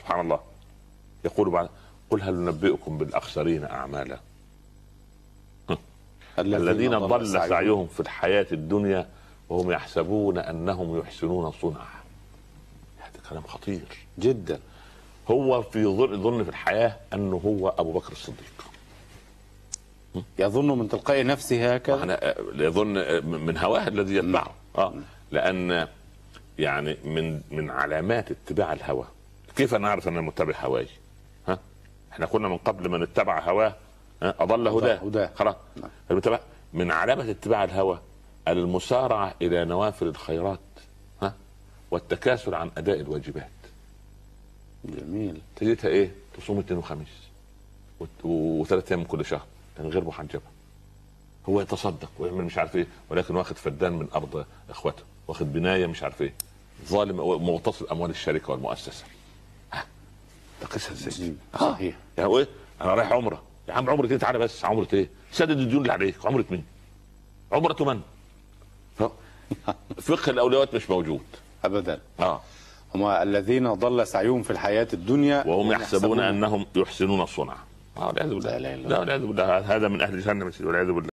سبحان الله. يقول بعد قل هل ننبئكم بالأخسرين أعمالا؟ الذين ضل سعيهم. في الحياة الدنيا وهم يحسبون أنهم يحسنون صنعا. هذا كلام خطير. جدا. هو في ظن ظن في الحياة أنه هو أبو بكر الصديق. يظن من تلقاء نفسه هكذا؟ أنا يظن من هواه الذي يتبعه. آه لأن يعني من من علامات اتباع الهوى. كيف أنا اعرف أن أنا متبع هواي؟ ها؟ إحنا كنا من قبل من اتبع هواه؟ أضل هداه هداه. خلاص نعم. المتبع من علامة اتباع الهوى المسارعة إلى نوافل الخيرات ها؟ والتكاسل عن أداء الواجبات جميل تجدها إيه؟ تصوم اثنين وخميس وثلاث أيام كل شهر من غير محجبة هو يتصدق ويعمل مش عارف إيه ولكن واخد فدان من أرض اخوته واخد بناية مش عارف إيه ظالم مغتصب أموال الشركة والمؤسسة قصة إزاي مم. آه. صحيح يعني إيه؟ أنا رايح عمرة. يا عم عمرة إيه تعالى بس. عمرة إيه؟ سدد الديون اللي عليك. عمرة مين؟ عمرة من؟ فقه الأولويات مش موجود. ابدا. آه. هم الذين ضل سعيهم في الحياة الدنيا وهم يحسبون أنهم يحسنون صنعا. آه والعياذ بالله. لا والعياذ بالله. هذا من أهل جهنم والعياذ بالله.